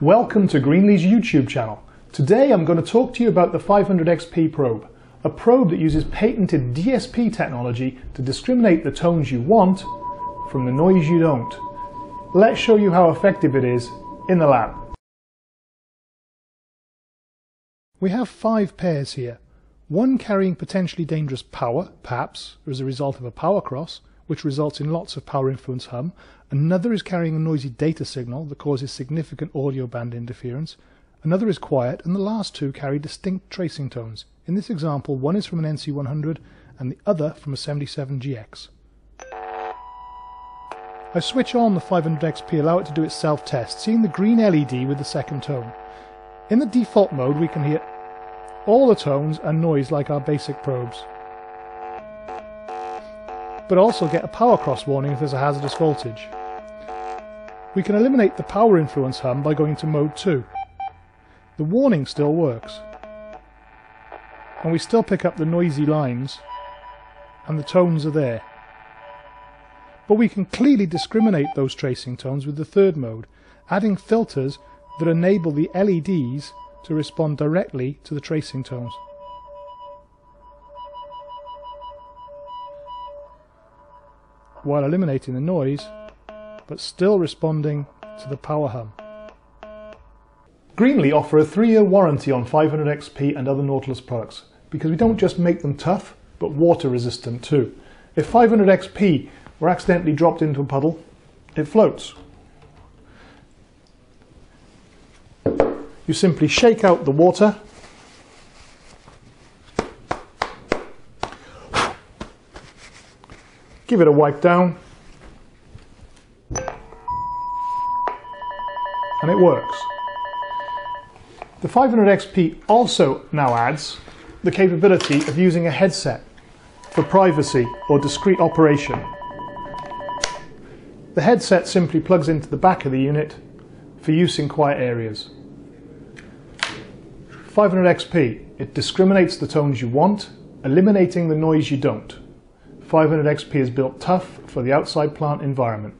Welcome to Greenlee's YouTube channel. Today I'm going to talk to you about the 500XP probe, a probe that uses patented DSP technology to discriminate the tones you want from the noise you don't. Let's show you how effective it is in the lab. We have five pairs here, one carrying potentially dangerous power, perhaps as a result of a power cross, which results in lots of power influence hum. Another is carrying a noisy data signal that causes significant audio band interference. Another is quiet, and the last two carry distinct tracing tones. In this example, one is from an NC100 and the other from a 77GX. I switch on the 500XP, allow it to do its self-test, seeing the green LED with the second tone. In the default mode, we can hear all the tones and noise like our basic probes but also get a power cross warning if there's a hazardous voltage. We can eliminate the power influence hum by going to mode 2. The warning still works. And we still pick up the noisy lines and the tones are there. But we can clearly discriminate those tracing tones with the third mode, adding filters that enable the LEDs to respond directly to the tracing tones. While eliminating the noise, but still responding to the power hum. Greenlee offer a three-year warranty on 500XP and other Nautilus products because we don't just make them tough, but water resistant too. If 500XP were accidentally dropped into a puddle, it floats. You simply shake out the water Give it a wipe down. And it works. The 500XP also now adds the capability of using a headset for privacy or discreet operation. The headset simply plugs into the back of the unit for use in quiet areas. 500XP, it discriminates the tones you want, eliminating the noise you don't. 500XP is built tough for the outside plant environment.